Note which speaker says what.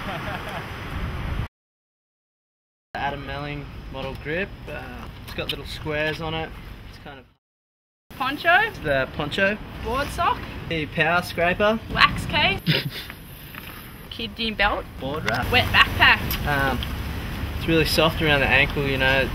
Speaker 1: Adam Melling model grip. Uh, it's got little squares on it. It's kind of
Speaker 2: Poncho,
Speaker 1: the poncho.
Speaker 2: board sock,
Speaker 1: The power scraper.
Speaker 2: wax case, kidney belt,
Speaker 1: Board wrap.
Speaker 2: wet backpack.
Speaker 1: Um, it's really soft around the ankle, you know.